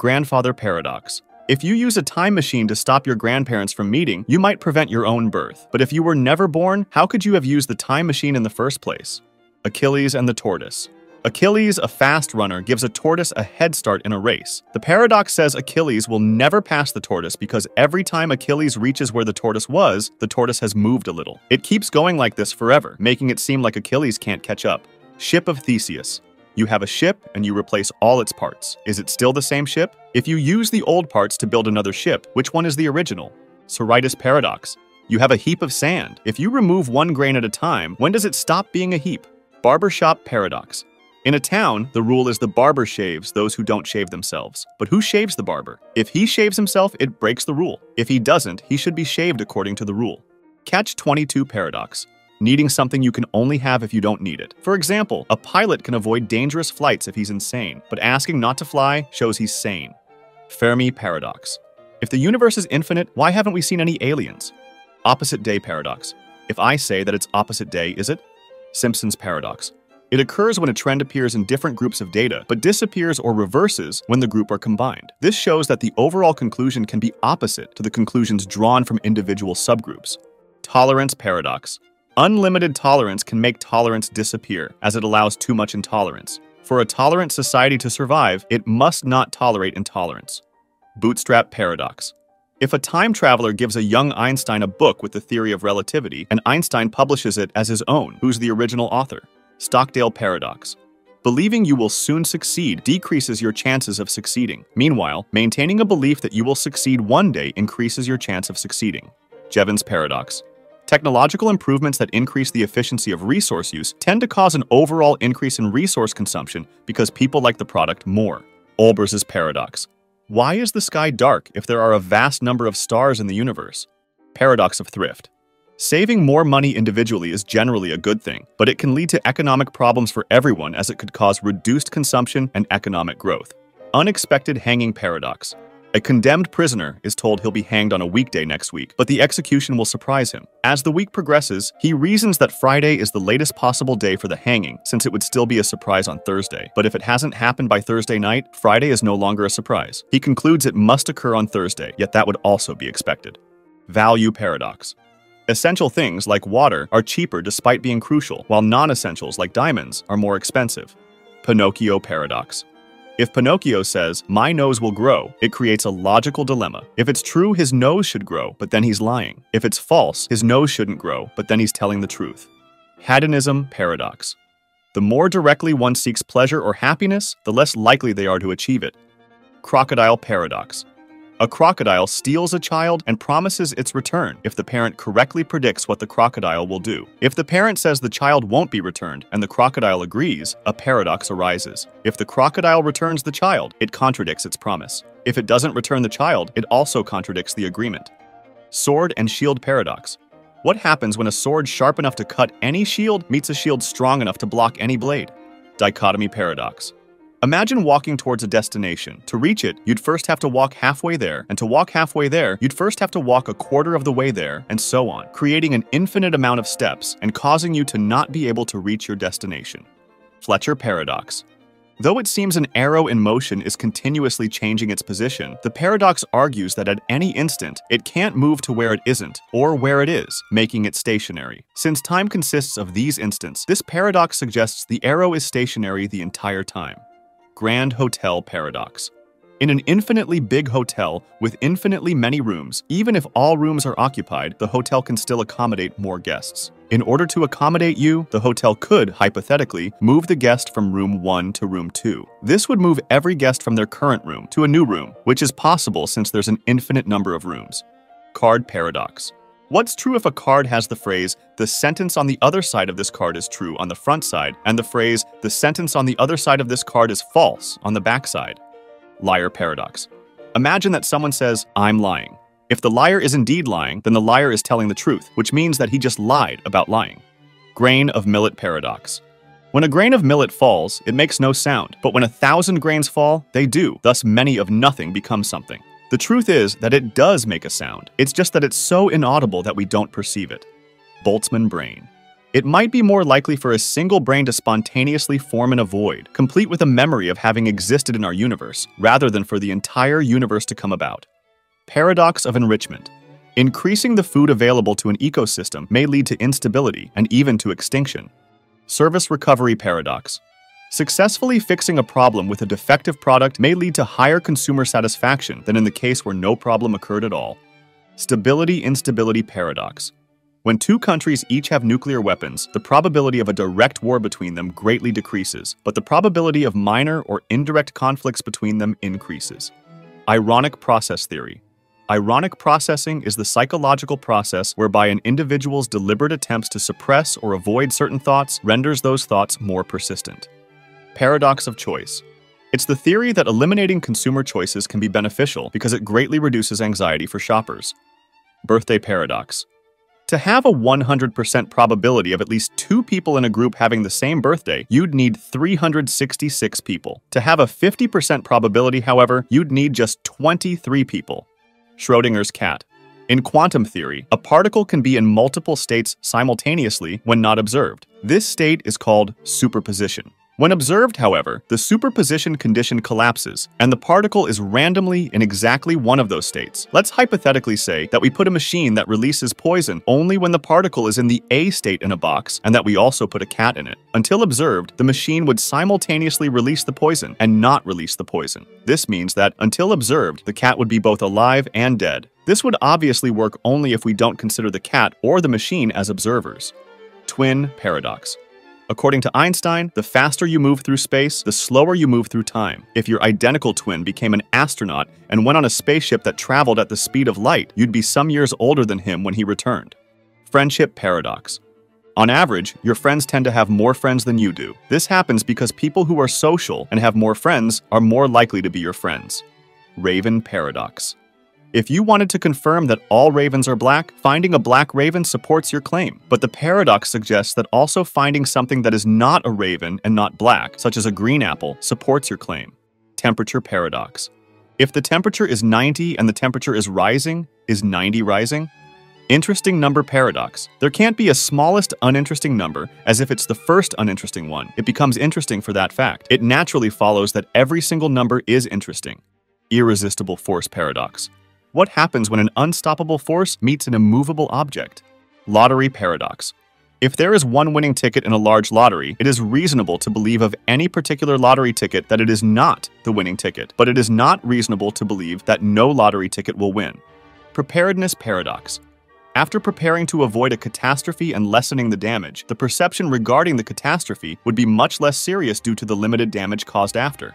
Grandfather paradox. If you use a time machine to stop your grandparents from meeting, you might prevent your own birth. But if you were never born, how could you have used the time machine in the first place? Achilles and the tortoise. Achilles, a fast runner, gives a tortoise a head start in a race. The paradox says Achilles will never pass the tortoise because every time Achilles reaches where the tortoise was, the tortoise has moved a little. It keeps going like this forever, making it seem like Achilles can't catch up. Ship of Theseus. You have a ship and you replace all its parts. Is it still the same ship? If you use the old parts to build another ship, which one is the original? Sorites paradox. You have a heap of sand. If you remove one grain at a time, when does it stop being a heap? Barbershop paradox. In a town, the rule is the barber shaves those who don't shave themselves. But who shaves the barber? If he shaves himself, it breaks the rule. If he doesn't, he should be shaved according to the rule. Catch 22 paradox. Needing something you can only have if you don't need it. For example, a pilot can avoid dangerous flights if he's insane, but asking not to fly shows he's sane. Fermi paradox. If the universe is infinite, why haven't we seen any aliens? Opposite day paradox. If I say that it's opposite day, is it? Simpson's paradox. It occurs when a trend appears in different groups of data, but disappears or reverses when the group are combined. This shows that the overall conclusion can be opposite to the conclusions drawn from individual subgroups. Tolerance paradox. Unlimited tolerance can make tolerance disappear, as it allows too much intolerance. For a tolerant society to survive, it must not tolerate intolerance. Bootstrap paradox. If a time traveler gives a young Einstein a book with the theory of relativity, and Einstein publishes it as his own, who's the original author? Stockdale Paradox. Believing you will soon succeed decreases your chances of succeeding. Meanwhile, maintaining a belief that you will succeed one day increases your chance of succeeding. Jevons Paradox. Technological improvements that increase the efficiency of resource use tend to cause an overall increase in resource consumption because people like the product more. Olbers's Paradox. Why is the sky dark if there are a vast number of stars in the universe? Paradox of Thrift. Saving more money individually is generally a good thing, but it can lead to economic problems for everyone as it could cause reduced consumption and economic growth. Unexpected hanging paradox. A condemned prisoner is told he'll be hanged on a weekday next week, but the execution will surprise him. As the week progresses, he reasons that Friday is the latest possible day for the hanging, since it would still be a surprise on Thursday. But if it hasn't happened by Thursday night, Friday is no longer a surprise. He concludes it must occur on Thursday, yet that would also be expected. Value paradox. Essential things, like water, are cheaper despite being crucial, while non-essentials, like diamonds, are more expensive. Pinocchio Paradox If Pinocchio says, my nose will grow, it creates a logical dilemma. If it's true, his nose should grow, but then he's lying. If it's false, his nose shouldn't grow, but then he's telling the truth. Hedonism Paradox The more directly one seeks pleasure or happiness, the less likely they are to achieve it. Crocodile Paradox a crocodile steals a child and promises its return if the parent correctly predicts what the crocodile will do. If the parent says the child won't be returned and the crocodile agrees, a paradox arises. If the crocodile returns the child, it contradicts its promise. If it doesn't return the child, it also contradicts the agreement. Sword and Shield Paradox What happens when a sword sharp enough to cut any shield meets a shield strong enough to block any blade? Dichotomy Paradox Imagine walking towards a destination. To reach it, you'd first have to walk halfway there, and to walk halfway there, you'd first have to walk a quarter of the way there, and so on, creating an infinite amount of steps and causing you to not be able to reach your destination. Fletcher Paradox Though it seems an arrow in motion is continuously changing its position, the paradox argues that at any instant, it can't move to where it isn't, or where it is, making it stationary. Since time consists of these instants, this paradox suggests the arrow is stationary the entire time. Grand Hotel Paradox. In an infinitely big hotel with infinitely many rooms, even if all rooms are occupied, the hotel can still accommodate more guests. In order to accommodate you, the hotel could, hypothetically, move the guest from room 1 to room 2. This would move every guest from their current room to a new room, which is possible since there's an infinite number of rooms. Card Paradox. What's true if a card has the phrase, the sentence on the other side of this card is true on the front side, and the phrase, the sentence on the other side of this card is false on the back side? Liar paradox. Imagine that someone says, I'm lying. If the liar is indeed lying, then the liar is telling the truth, which means that he just lied about lying. Grain of millet paradox. When a grain of millet falls, it makes no sound, but when a thousand grains fall, they do, thus many of nothing become something. The truth is that it does make a sound. It's just that it's so inaudible that we don't perceive it. Boltzmann brain. it might be more likely for a single brain to spontaneously form in a void, complete with a memory of having existed in our universe, rather than for the entire universe to come about. Paradox of enrichment. Increasing the food available to an ecosystem may lead to instability and even to extinction. Service recovery paradox. Successfully fixing a problem with a defective product may lead to higher consumer satisfaction than in the case where no problem occurred at all. Stability-instability paradox. When two countries each have nuclear weapons, the probability of a direct war between them greatly decreases, but the probability of minor or indirect conflicts between them increases. Ironic process theory. Ironic processing is the psychological process whereby an individual's deliberate attempts to suppress or avoid certain thoughts renders those thoughts more persistent. Paradox of choice. It's the theory that eliminating consumer choices can be beneficial because it greatly reduces anxiety for shoppers. Birthday paradox. To have a 100% probability of at least two people in a group having the same birthday, you'd need 366 people. To have a 50% probability, however, you'd need just 23 people. Schrodinger's cat. In quantum theory, a particle can be in multiple states simultaneously when not observed. This state is called superposition. When observed, however, the superposition condition collapses, and the particle is randomly in exactly one of those states. Let's hypothetically say that we put a machine that releases poison only when the particle is in the A state in a box, and that we also put a cat in it. Until observed, the machine would simultaneously release the poison and not release the poison. This means that, until observed, the cat would be both alive and dead. This would obviously work only if we don't consider the cat or the machine as observers. Twin paradox. According to Einstein, the faster you move through space, the slower you move through time. If your identical twin became an astronaut and went on a spaceship that traveled at the speed of light, you'd be some years older than him when he returned. Friendship paradox. On average, your friends tend to have more friends than you do. This happens because people who are social and have more friends are more likely to be your friends. Raven paradox. If you wanted to confirm that all ravens are black, finding a black raven supports your claim. But the paradox suggests that also finding something that is not a raven and not black, such as a green apple, supports your claim. Temperature paradox. If the temperature is 90 and the temperature is rising, is 90 rising? Interesting number paradox. There can't be a smallest uninteresting number as if it's the first uninteresting one. It becomes interesting for that fact. It naturally follows that every single number is interesting. Irresistible force paradox. What happens when an unstoppable force meets an immovable object? Lottery paradox. If there is one winning ticket in a large lottery, it is reasonable to believe of any particular lottery ticket that it is not the winning ticket, but it is not reasonable to believe that no lottery ticket will win. Preparedness paradox. After preparing to avoid a catastrophe and lessening the damage, the perception regarding the catastrophe would be much less serious due to the limited damage caused after.